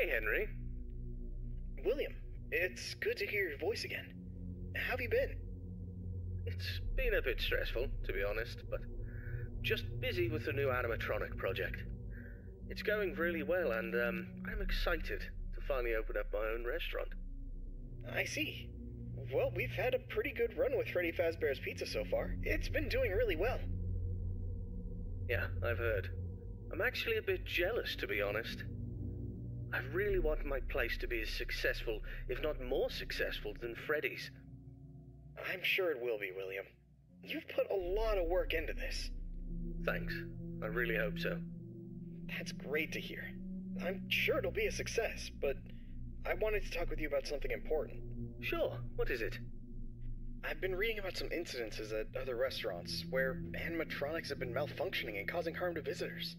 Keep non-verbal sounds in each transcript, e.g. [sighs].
Hey, Henry. William, it's good to hear your voice again. How have you been? It's been a bit stressful, to be honest, but just busy with the new animatronic project. It's going really well, and um, I'm excited to finally open up my own restaurant. I see. Well, we've had a pretty good run with Freddy Fazbear's Pizza so far. It's been doing really well. Yeah, I've heard. I'm actually a bit jealous, to be honest. I really want my place to be as successful, if not more successful, than Freddy's. I'm sure it will be, William. You've put a lot of work into this. Thanks. I really hope so. That's great to hear. I'm sure it'll be a success, but I wanted to talk with you about something important. Sure, what is it? I've been reading about some incidences at other restaurants where animatronics have been malfunctioning and causing harm to visitors.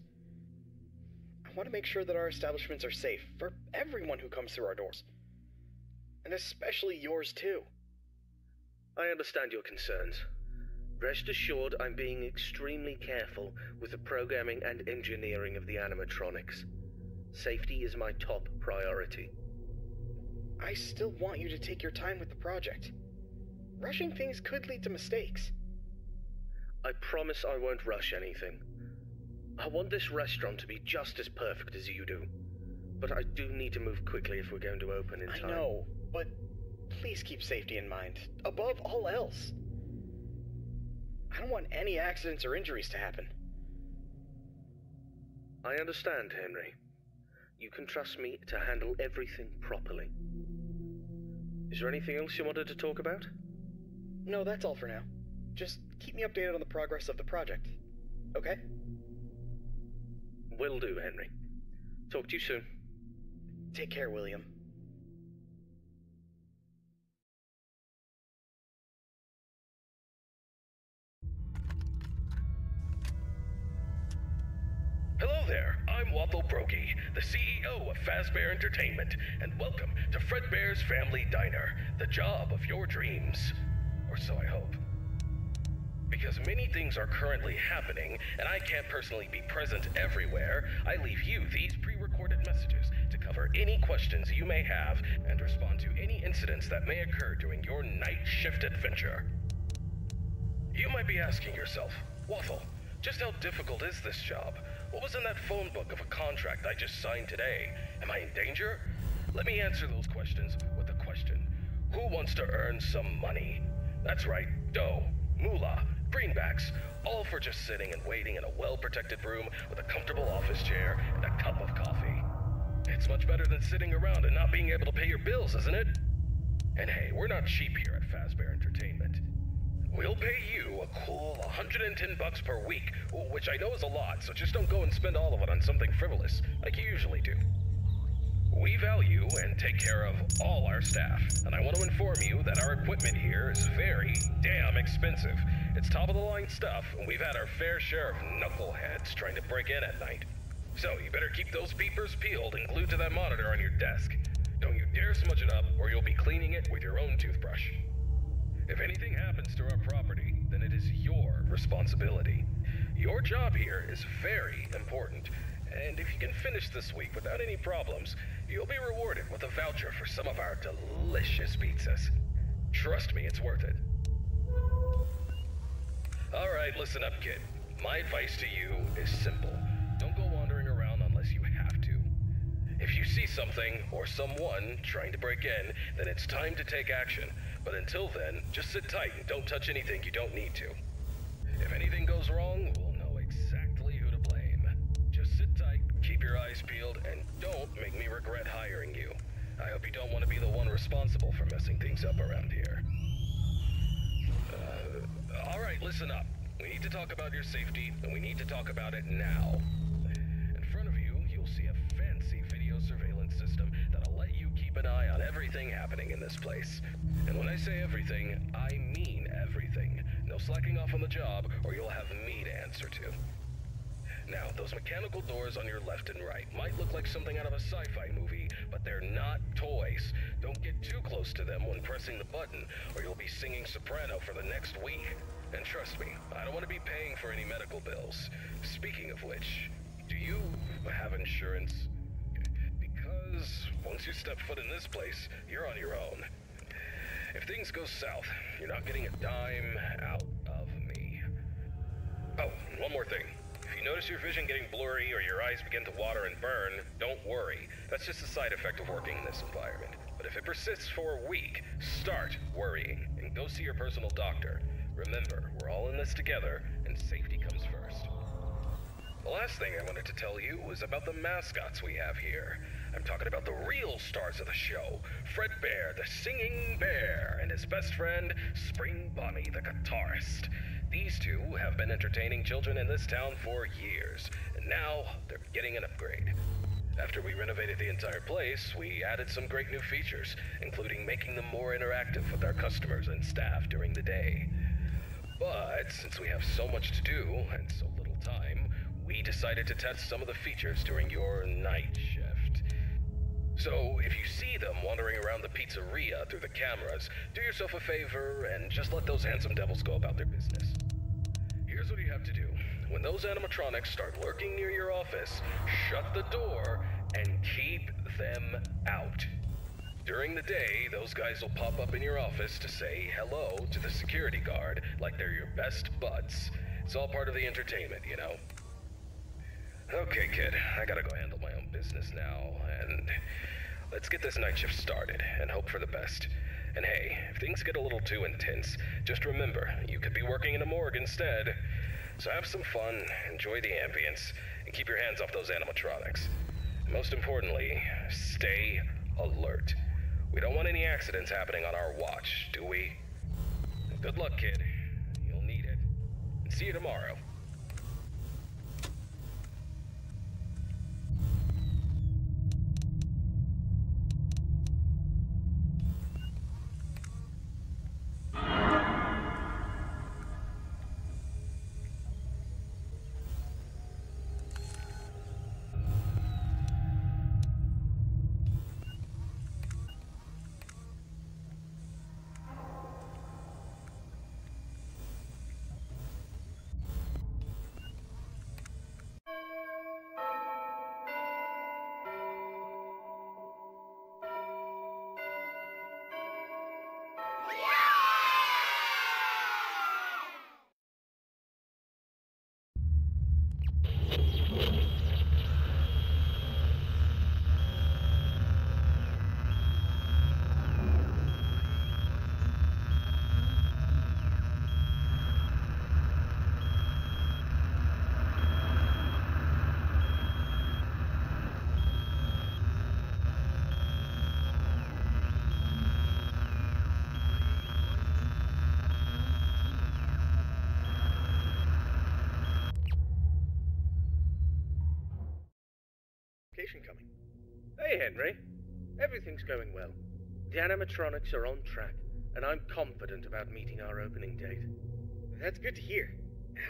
I want to make sure that our establishments are safe for everyone who comes through our doors. And especially yours, too. I understand your concerns. Rest assured, I'm being extremely careful with the programming and engineering of the animatronics. Safety is my top priority. I still want you to take your time with the project. Rushing things could lead to mistakes. I promise I won't rush anything. I want this restaurant to be just as perfect as you do. But I do need to move quickly if we're going to open in time. I know, but please keep safety in mind, above all else. I don't want any accidents or injuries to happen. I understand, Henry. You can trust me to handle everything properly. Is there anything else you wanted to talk about? No, that's all for now. Just keep me updated on the progress of the project. Okay? Will do, Henry. Talk to you soon. Take care, William. Hello there, I'm Waffle Brokey, the CEO of Fazbear Entertainment, and welcome to Fredbear's Family Diner, the job of your dreams. Or so I hope. Because many things are currently happening, and I can't personally be present everywhere, I leave you these pre recorded messages to cover any questions you may have and respond to any incidents that may occur during your night shift adventure. You might be asking yourself, Waffle, just how difficult is this job? What was in that phone book of a contract I just signed today? Am I in danger? Let me answer those questions with a question Who wants to earn some money? That's right, dough, moolah, greenbacks, all for just sitting and waiting in a well protected room with a comfortable office chair and a cup of coffee. It's much better than sitting around and not being able to pay your bills, isn't it? And hey, we're not cheap here at Fazbear Entertainment. We'll pay you a cool 110 bucks per week, which I know is a lot, so just don't go and spend all of it on something frivolous, like you usually do. We value and take care of all our staff, and I want to inform you that our equipment here is very damn expensive. It's top of the line stuff, and we've had our fair share of knuckleheads trying to break in at night. So you better keep those peepers peeled and glued to that monitor on your desk. Don't you dare smudge it up, or you'll be cleaning it with your own toothbrush. If anything happens to our property, then it is your responsibility. Your job here is very important, and if you can finish this week without any problems, you'll be rewarded with a voucher for some of our delicious pizzas. Trust me, it's worth it. Alright, listen up, kid. My advice to you is simple. Don't go wandering around unless you have to. If you see something or someone trying to break in, then it's time to take action. But until then, just sit tight and don't touch anything you don't need to. If anything goes wrong, we'll your eyes peeled, and don't make me regret hiring you. I hope you don't want to be the one responsible for messing things up around here. Uh, Alright, listen up. We need to talk about your safety, and we need to talk about it now. In front of you, you'll see a fancy video surveillance system that'll let you keep an eye on everything happening in this place. And when I say everything, I mean everything. No slacking off on the job, or you'll have me to answer to. Now, those mechanical doors on your left and right might look like something out of a sci fi movie, but they're not toys. Don't get too close to them when pressing the button, or you'll be singing soprano for the next week. And trust me, I don't want to be paying for any medical bills. Speaking of which, do you have insurance? Because once you step foot in this place, you're on your own. If things go south, you're not getting a dime out of me. Oh, one more thing. You notice your vision getting blurry or your eyes begin to water and burn, don't worry. That's just a side effect of working in this environment. But if it persists for a week, start worrying and go see your personal doctor. Remember, we're all in this together, and safety comes first. The last thing I wanted to tell you was about the mascots we have here. I'm talking about the real stars of the show Fred Bear, the singing bear, and his best friend, Spring Bonnie, the guitarist. These two have been entertaining children in this town for years, and now they're getting an upgrade. After we renovated the entire place, we added some great new features, including making them more interactive with our customers and staff during the day. But since we have so much to do and so little time, we decided to test some of the features during your night shift. So, if you see them wandering around the pizzeria through the cameras, do yourself a favor and just let those handsome devils go about their business. Here's what you have to do. When those animatronics start lurking near your office, shut the door and keep them out. During the day, those guys will pop up in your office to say hello to the security guard like they're your best buds. It's all part of the entertainment, you know? Okay, kid, I gotta go handle my own business now, and let's get this night shift started and hope for the best. And hey, if things get a little too intense, just remember, you could be working in a morgue instead. So have some fun, enjoy the ambience, and keep your hands off those animatronics. Most importantly, stay alert. We don't want any accidents happening on our watch, do we? Good luck, kid. You'll need it. See you tomorrow. Coming. Hey, Henry. Everything's going well. The animatronics are on track, and I'm confident about meeting our opening date. That's good to hear.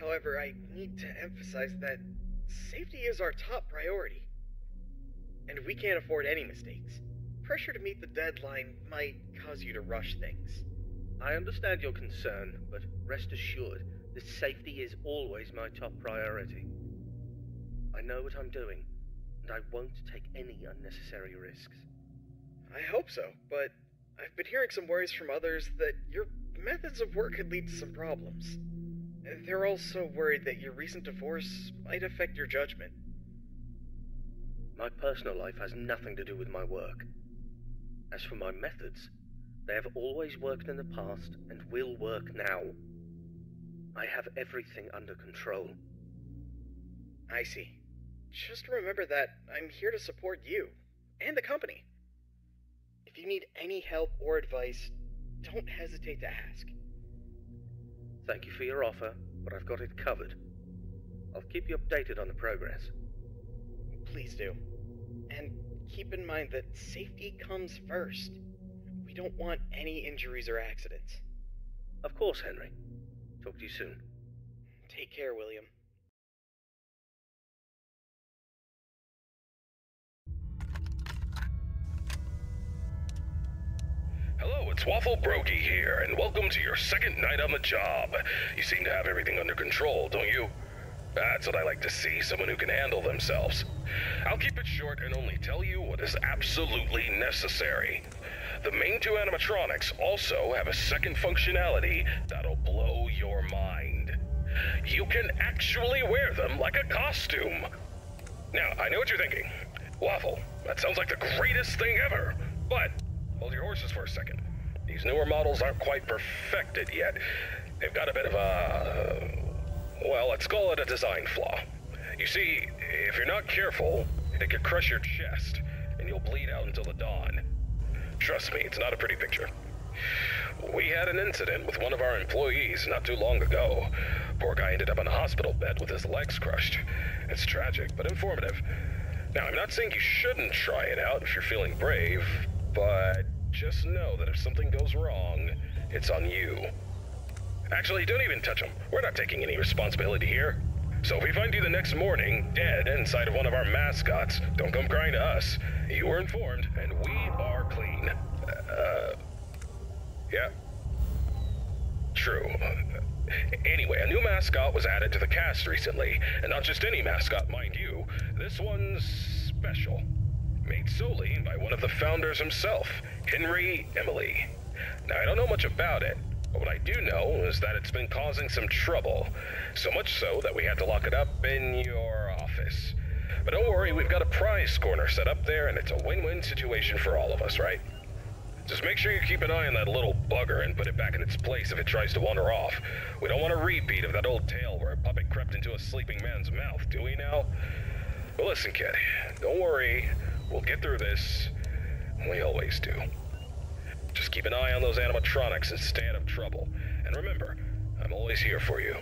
However, I need to emphasize that safety is our top priority. And we can't afford any mistakes. Pressure to meet the deadline might cause you to rush things. I understand your concern, but rest assured that safety is always my top priority. I know what I'm doing, I won't take any unnecessary risks. I hope so, but I've been hearing some worries from others that your methods of work could lead to some problems. They're also worried that your recent divorce might affect your judgment. My personal life has nothing to do with my work. As for my methods, they have always worked in the past and will work now. I have everything under control. I see. Just remember that I'm here to support you and the company. If you need any help or advice, don't hesitate to ask. Thank you for your offer, but I've got it covered. I'll keep you updated on the progress. Please do. And keep in mind that safety comes first. We don't want any injuries or accidents. Of course, Henry. Talk to you soon. Take care, William. Hello, it's Waffle Brokey here, and welcome to your second night on the job. You seem to have everything under control, don't you? That's what I like to see, someone who can handle themselves. I'll keep it short and only tell you what is absolutely necessary. The main two animatronics also have a second functionality that'll blow your mind. You can actually wear them like a costume. Now, I know what you're thinking. Waffle, that sounds like the greatest thing ever. But, hold your horses for a second. These newer models aren't quite perfected yet. They've got a bit of a uh, well, let's call it a design flaw. You see, if you're not careful, it could crush your chest, and you'll bleed out until the dawn. Trust me, it's not a pretty picture. We had an incident with one of our employees not too long ago. Poor guy ended up in a hospital bed with his legs crushed. It's tragic, but informative. Now, I'm not saying you shouldn't try it out if you're feeling brave, but just know that if something goes wrong, it's on you. Actually, don't even touch them. We're not taking any responsibility here. So if we find you the next morning, dead inside of one of our mascots, don't come crying to us. You were informed, and we are clean. Uh, yeah. True. Anyway, a new mascot was added to the cast recently, and not just any mascot, mind you. This one's special. Made solely by one of the founders himself, Henry Emily. Now, I don't know much about it, but what I do know is that it's been causing some trouble. So much so that we had to lock it up in your office. But don't worry, we've got a prize corner set up there, and it's a win-win situation for all of us, right? Just make sure you keep an eye on that little bugger and put it back in its place if it tries to wander off. We don't want a repeat of that old tale where a puppet crept into a sleeping man's mouth, do we now? Well, listen, kid. Don't worry. We'll get through this. We always do. Just keep an eye on those animatronics and stay out of trouble. And remember, I'm always here for you.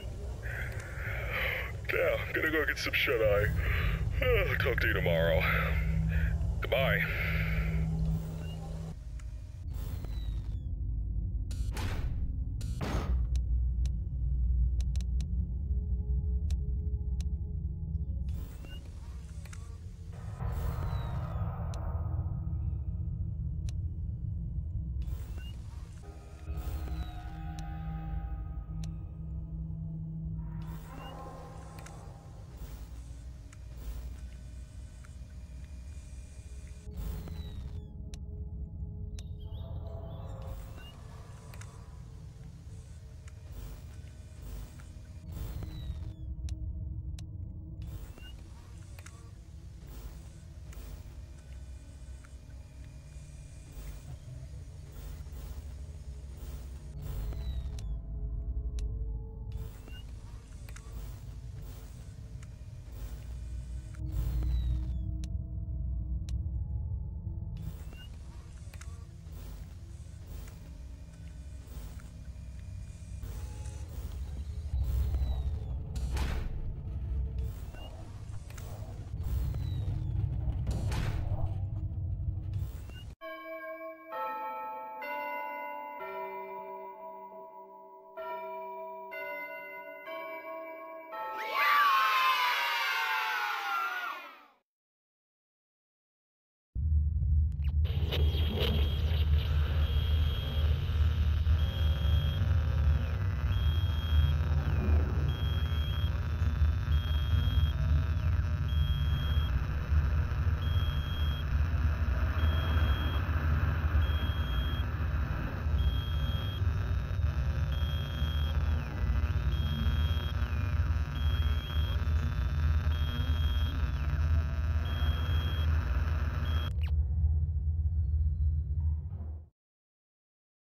Now, I'm gonna go get some shut-eye. [sighs] Talk to you tomorrow. Goodbye.